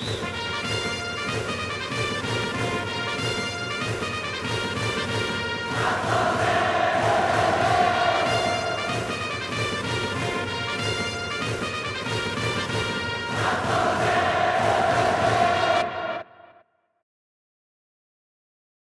you